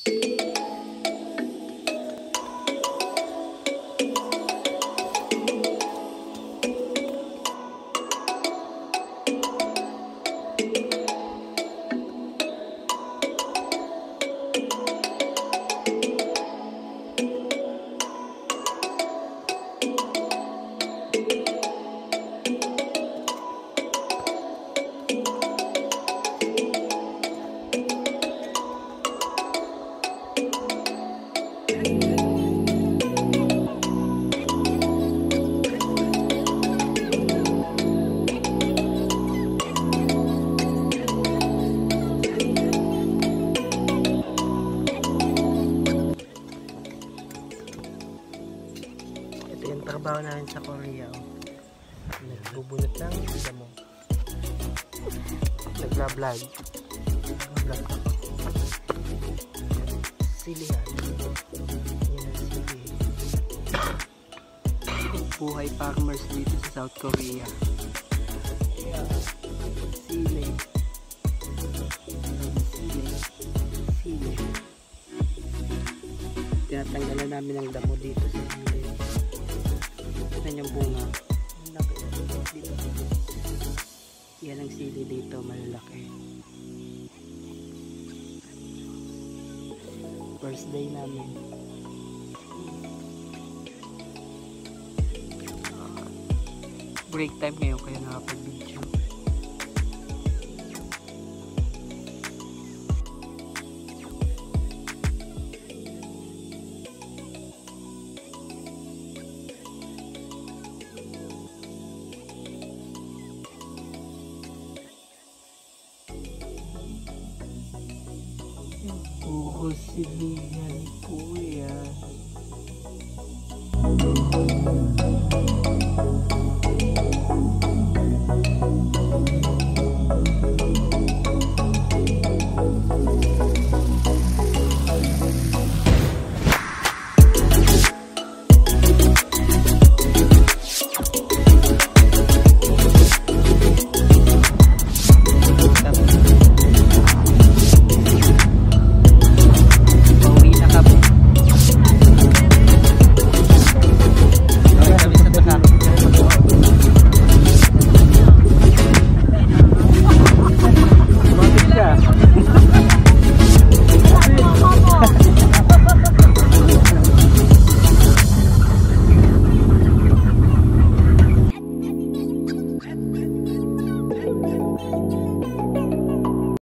Ito yung trabaho namin sa Korea. Oh. Nagbubunot ng damo. Nagla-vlog. Nag-vlog ako. Silihan. Buhay farmers dito sa South Korea. Sili. Sili. Sili. Tinatanggalan namin ang damo dito sa sili. Tignan yung bunga. Yan ang sili dito, malalaki. First day namin. break time ngayon kayo nakapag-video.